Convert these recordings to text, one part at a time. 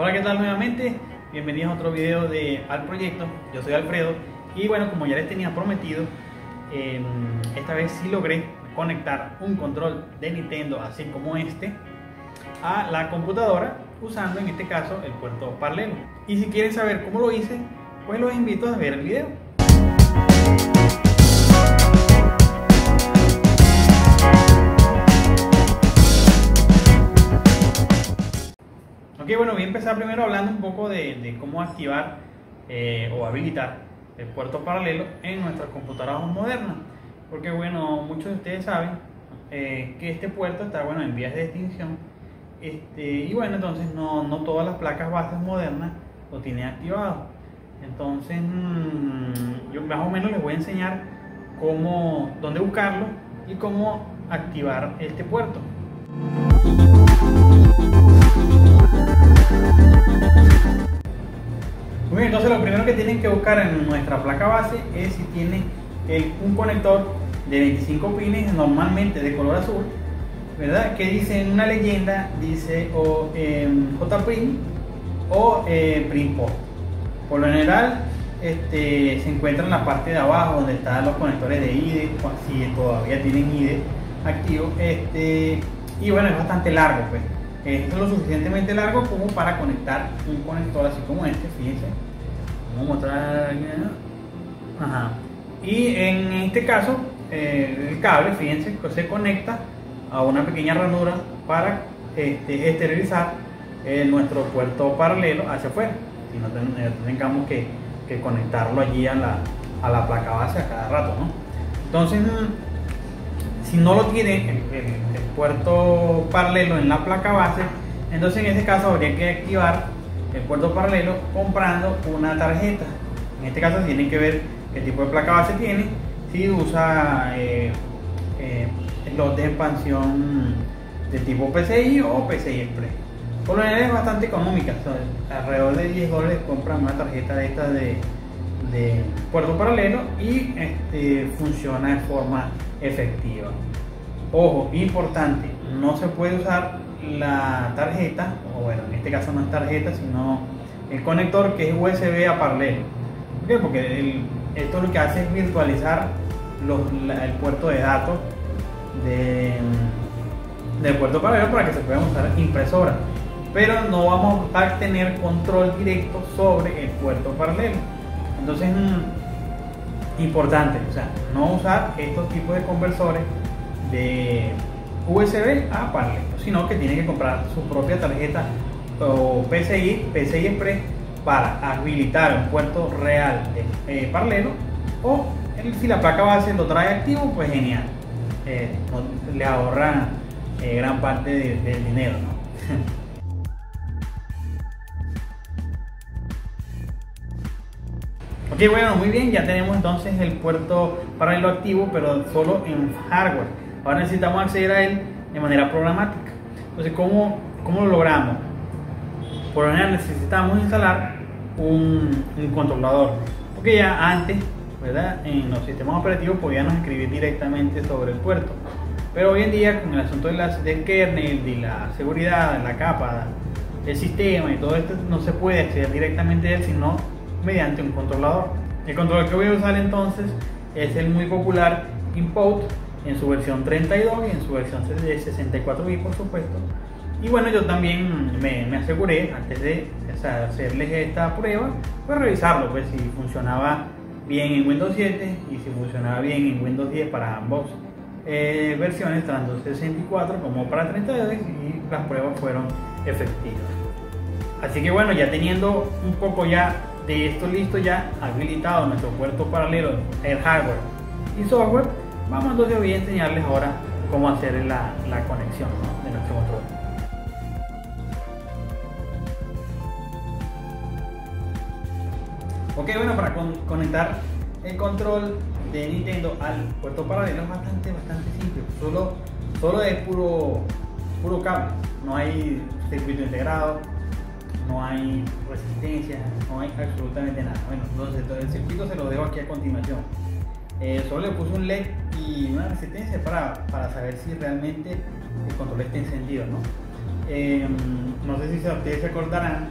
Hola, ¿qué tal nuevamente? Bienvenidos a otro video de Al Proyecto. Yo soy Alfredo y bueno, como ya les tenía prometido, eh, esta vez sí logré conectar un control de Nintendo así como este a la computadora usando en este caso el puerto paralelo. Y si quieren saber cómo lo hice, pues los invito a ver el video. Ok, bueno, voy a empezar primero hablando un poco de, cómo activar eh, o habilitar el puerto paralelo en nuestras computadoras modernas. Porque bueno, muchos de ustedes saben eh, que este puerto está bueno en vías de extinción. Este, y bueno, entonces no, no, todas las placas bases modernas lo tienen activado. Entonces, mm, yo más o menos les voy a enseñar cómo, dónde buscarlo y cómo activar este puerto. Muy bien, entonces lo primero que tienen que buscar en nuestra placa base es si tiene un conector de 25 pines, normalmente de color azul, ¿verdad? Que dice en una leyenda, dice o eh, JPRIM o eh. Por lo general este, se encuentra en la parte de abajo donde están los conectores de IDE, si todavía tienen IDE activo. Este, y bueno, es bastante largo, pues. Es lo suficientemente largo como para conectar un conector así como este, fíjense. Vamos a mostrar. Ajá. Y en este caso, eh, el cable, fíjense, que se conecta a una pequeña ranura para este, esterilizar eh, nuestro puerto paralelo hacia afuera. Si no eh, tengamos que, que, conectarlo allí a la, a la, placa base a cada rato. ¿no? Entonces, si no lo tiene el, puerto paralelo en la placa base, entonces en este caso habría que activar el puerto paralelo comprando una tarjeta. En este caso tienen que ver qué tipo de placa base tiene, si usa eh, eh, los de expansión de tipo PCI o PCI Express. Por lo general es bastante económica, alrededor de 10 dólares compran una tarjeta de esta de, de puerto paralelo y este, funciona de forma efectiva. Ojo, importante, no se puede usar la tarjeta, o bueno, en este caso no es tarjeta, sino el conector que es USB a paralelo. ¿Por qué? Porque esto lo que hace es virtualizar el puerto de datos de, del puerto paralelo para que se puedan usar impresora. Pero no vamos a tener control directo sobre el puerto paralelo. Entonces, mm, importante, o sea, no usar estos tipos de conversores de USB a paralelo, sino que tiene que comprar su propia tarjeta o PCI, PCI Express para habilitar un puerto real de eh, paralelo o si la placa base lo trae activo, pues genial. Eh, le ahorra eh, gran parte del dinero. ok, bueno, muy bien, ya tenemos entonces el puerto paralelo activo, pero solo en hardware. Ahora necesitamos acceder a él de manera programática. Entonces, ¿cómo, cómo lo logramos? Por lo general necesitamos instalar un, controlador. Porque ya antes ¿verdad? En los sistemas operativos podíamos escribir directamente sobre el puerto. Pero hoy en día, con el asunto de del kernel, de la seguridad, de la capa del sistema y todo esto, no se puede acceder directamente a él, sino mediante un controlador. El controlador que voy a usar entonces es el muy popular Input en su versión 32 y en su versión de 64 bits, por supuesto. Y bueno, yo también me, me aseguré, antes de hacerles esta prueba, pues revisarlo, pues si funcionaba bien en Windows 7 y si funcionaba bien en Windows 10 para ambos eh, versiones, tanto 64 como para 32 y las pruebas fueron efectivas. Así que bueno, ya teniendo un poco ya de esto listo, ya habilitado nuestro puerto paralelo, el hardware y software, vamos entonces a enseñarles ahora cómo hacer la, la conexión de nuestro control. Ok, bueno, para conectar el control de Nintendo al puerto paralelo es bastante, bastante simple. Solo, solo es puro, puro cable. No hay circuito integrado, no hay resistencia, no hay absolutamente nada. Bueno, entonces el circuito se lo dejo aquí a continuación. Eh, solo le puse un LED y una resistencia para, para saber si realmente el control está encendido, ¿no? Eh, no sé si ustedes se acordarán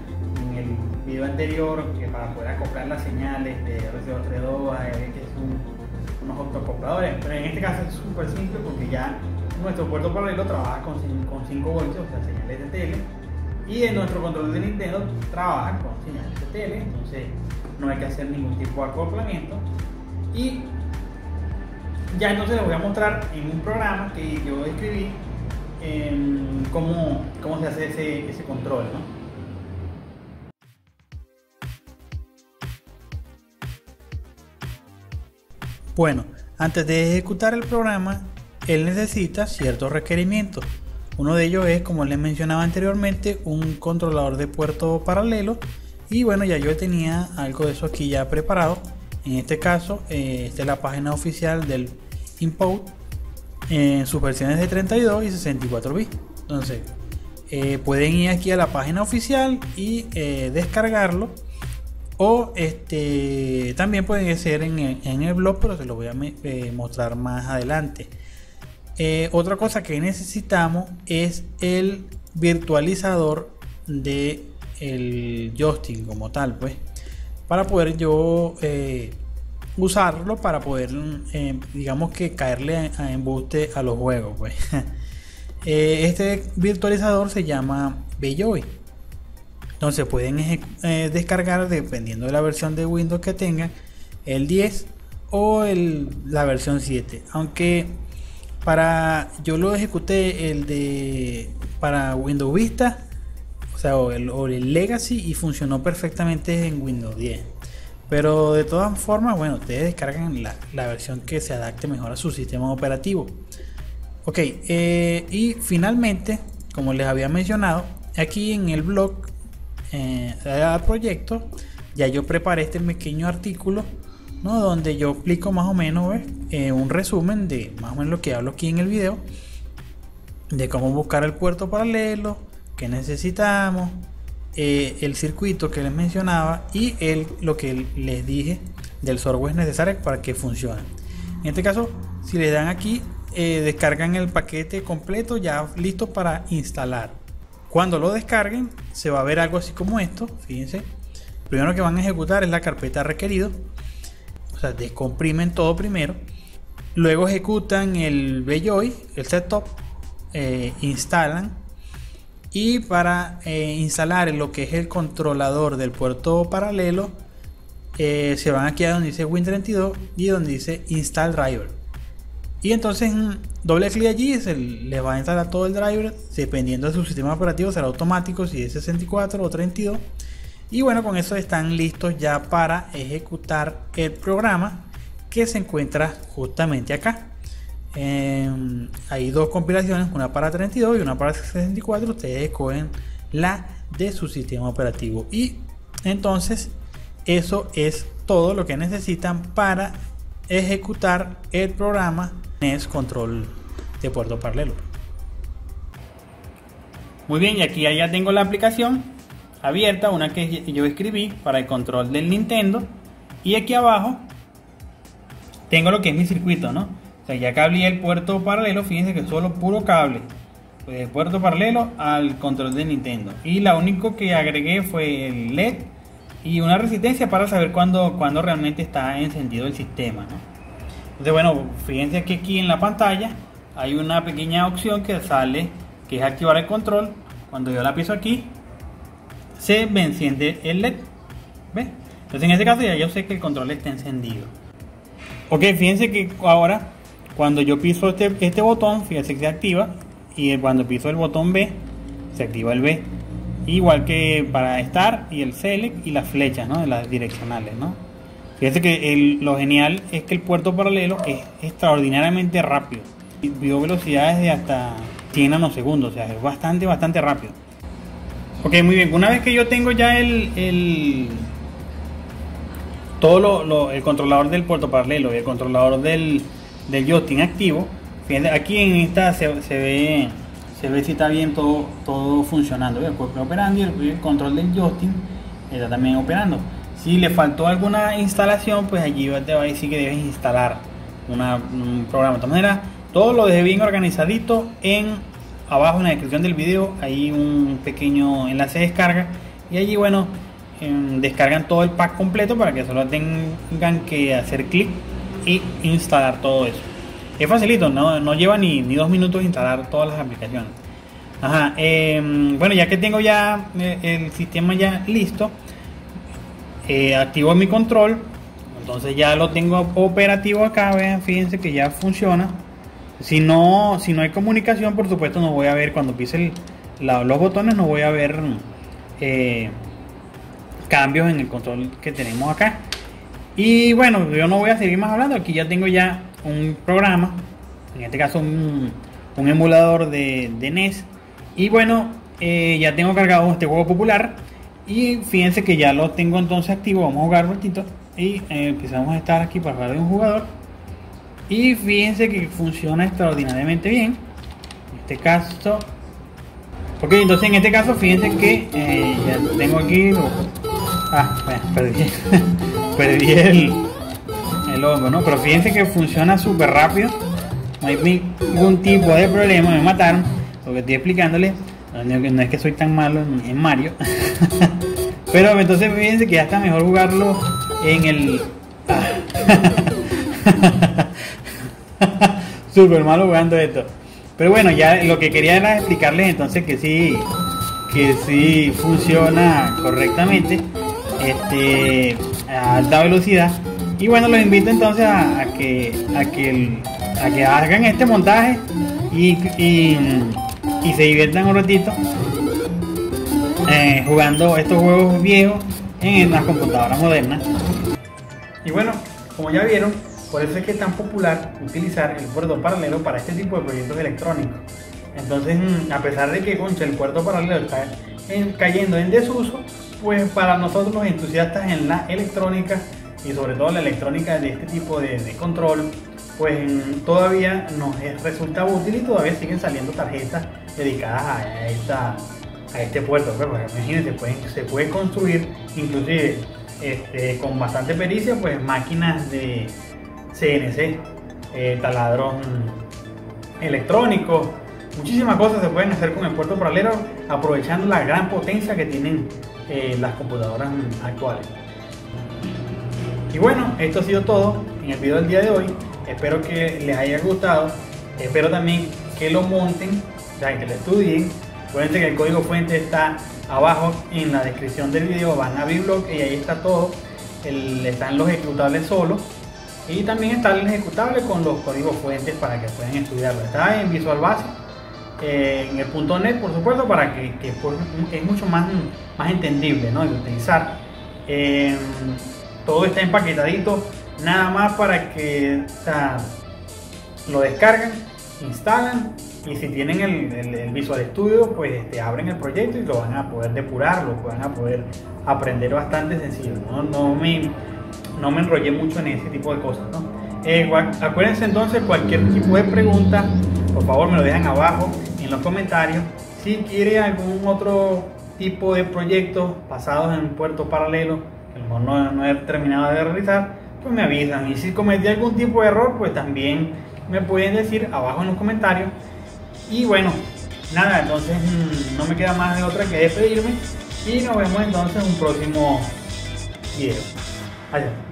el video anterior que para poder acoplar las señales de RCO 32 hay que son unos autoacopladores, pero en este caso es súper simple porque ya nuestro puerto paralelo trabaja con, con 5 voltios, o sea, señales de tele, y en nuestro control de Nintendo trabaja con señales de tele, entonces no hay que hacer ningún tipo de acoplamiento. Y ya entonces les voy a mostrar en un programa que yo escribí cómo, cómo, se hace ese, ese control. ¿no? Bueno, antes de ejecutar el programa, él necesita ciertos requerimientos. Uno de ellos es, como les mencionaba anteriormente, un controlador de puerto paralelo. Y bueno, ya yo tenía algo de eso aquí ya preparado. En este caso, eh, esta es la página oficial del Input en sus versiones de 32 y 64 bits. Entonces, eh, pueden ir aquí a la página oficial y eh, descargarlo. O este también pueden ser en el, blog, pero se lo voy a eh, mostrar más adelante. Otra cosa que necesitamos es el virtualizador de el joystick como tal, pues, para poder yo usarlo para poder, eh, digamos que caerle a, embuste a los juegos. Pues. Eh, este virtualizador se llama Belljoy. Entonces pueden eh, descargar, dependiendo de la versión de Windows que tengan, el 10 o el, la versión 7. Aunque para yo lo ejecuté el de para Windows Vista, o sea, el, o el Legacy y funcionó perfectamente en Windows 10. Pero de todas formas, bueno, ustedes descargan la, versión que se adapte mejor a su sistema operativo. Ok, eh, y finalmente, como les había mencionado, aquí en el blog eh, proyecto, ya yo preparé este pequeño artículo, donde yo explico más o menos eh, un resumen de más o menos lo que hablo aquí en el video, de cómo buscar el puerto paralelo, qué necesitamos, eh, el circuito que les mencionaba y lo que les dije del software necesario para que funcione. En este caso, si le dan aquí, eh, descargan el paquete completo ya listo para instalar. Cuando lo descarguen, se va a ver algo así como esto. Fíjense, primero que van a ejecutar es la carpeta requerido. O sea, descomprimen todo primero. Luego ejecutan el BJOY, el setup, eh, instalan y para eh, instalar lo que es el controlador del puerto paralelo eh, se van aquí a donde dice Win32 y donde dice Install Driver y entonces doble clic allí se le va a instalar todo el driver dependiendo de su sistema operativo será automático si es 64 o 32 y bueno con eso están listos ya para ejecutar el programa que se encuentra justamente acá Em, hay dos compilaciones, una para 32 y una para 64. Ustedes escogen la de su sistema operativo. Y entonces eso es todo lo que necesitan para ejecutar el programa NES Control de puerto paralelo. Muy bien, y aquí ya tengo la aplicación abierta, una que yo escribí para el control del Nintendo. Y aquí abajo tengo lo que es mi circuito, ¿no? O sea, ya cableé el puerto paralelo, fíjense que solo puro cable. Pues puerto paralelo al control de Nintendo. Y la único que agregué fue el LED y una resistencia para saber cuándo realmente está encendido el sistema. ¿no? Entonces, bueno, fíjense que aquí en la pantalla hay una pequeña opción que sale que es activar el control. Cuando yo la piso aquí, se me enciende el LED. ¿Ve? Entonces en este caso ya yo sé que el control está encendido. Ok, fíjense que ahora cuando yo piso este, este botón, fíjense que se activa. Y cuando piso el botón B, se activa el B. Igual que para estar y el select y las flechas, ¿no? Las direccionales, ¿no? Fíjense que lo genial es que el puerto paralelo es extraordinariamente rápido. Vio velocidades de hasta 100 nanosegundos, o sea, es bastante, bastante rápido. Ok, muy bien. Una vez que yo tengo ya el, el todo lo, el controlador del puerto paralelo y el controlador del, del activo. Aquí en esta se, ve se ve si está bien todo, todo funcionando. El cuerpo operando y el, control del joystick está también operando. Si le faltó alguna instalación, pues allí te va a decir que debes instalar un programa. De todas maneras, todo lo dejé bien organizadito en abajo en la descripción del video. Hay un pequeño enlace de descarga y allí bueno em, descargan todo el pack completo para que solo tengan que hacer clic y instalar todo eso. Es facilito, no, no lleva ni, ni, dos minutos instalar todas las aplicaciones. Ajá, em, bueno, ya que tengo ya eh, el sistema ya listo, eh, activo mi control, entonces ya lo tengo operativo acá, vean, fíjense que ya funciona. Si no, si no hay comunicación, por supuesto no voy a ver cuando pise los botones, no voy a ver eh, cambios en el control que tenemos acá. Y bueno, yo no voy a seguir más hablando, aquí ya tengo ya un programa, en este caso un, emulador de, NES. Y bueno, eh, ya tengo cargado este juego popular. Y fíjense que ya lo tengo entonces activo. Vamos a jugar un ratito. Y eh, empezamos a estar aquí para jugar de un jugador. Y fíjense que funciona extraordinariamente bien. En este caso. Ok, entonces en este caso fíjense que eh, ya tengo aquí. Ah, perdí. el, el hongo, ¿no? Pero fíjense que funciona súper rápido. No hay ningún tipo de problema. Me mataron. Lo que estoy explicándole. No, es que soy tan malo en, Mario. Pero entonces fíjense que ya está mejor jugarlo en el. Súper malo jugando esto. Pero bueno, ya lo que quería era explicarles entonces que sí, que sí funciona correctamente este, a alta velocidad. Y bueno, los invito entonces a, que, a, que, a que hagan este montaje y, se diviertan un ratito eh, jugando estos juegos viejos en las computadoras modernas. Y bueno, como ya vieron, por eso es que es tan popular utilizar el puerto paralelo para este tipo de proyectos electrónicos. Entonces, mm, a pesar de que el puerto paralelo está cayendo en desuso, pues para nosotros los entusiastas en la electrónica y sobre todo la electrónica de este tipo de, control, pues mm, todavía nos resulta útil y todavía siguen saliendo tarjetas dedicadas a, esta, a este puerto. Pues, pues imagínense, se puede construir inclusive este, con bastante pericia, pues máquinas de CNC, eh, taladrón electrónico, muchísimas cosas se pueden hacer con el puerto paralelo aprovechando la gran potencia que tienen eh, las computadoras actuales. Y bueno, esto ha sido todo en el video del día de hoy. Espero que les haya gustado. Espero también que lo monten, ya que lo estudien. Acuérdense que el código fuente está abajo en la descripción del video. Van a Biblog y ahí está todo. están los ejecutables solos y también está el ejecutable con los códigos fuentes para que puedan estudiarlo. Está en Visual Basic, eh, en el punto .NET por supuesto, para que, es mucho más, más entendible ¿no? de utilizar. Em, todo está empaquetadito, nada más para que lo descargan, instalan y si tienen el, Visual Studio, pues este, abren el proyecto y lo van a poder depurar, lo van a poder aprender bastante sencillo. No, no no me enrollé mucho en ese tipo de cosas. ¿no? Eh, acuérdense entonces, cualquier tipo de pregunta, por favor me lo dejan abajo en los comentarios. Si quiere algún otro tipo de proyectos basados en puerto paralelo, que a mejor no, he terminado de realizar, pues me avisan. Y si cometí algún tipo de error, pues también me pueden decir abajo en los comentarios. Y bueno, nada, entonces mm, no me queda más de otra que despedirme. Y nos vemos entonces en un próximo video. 아니야.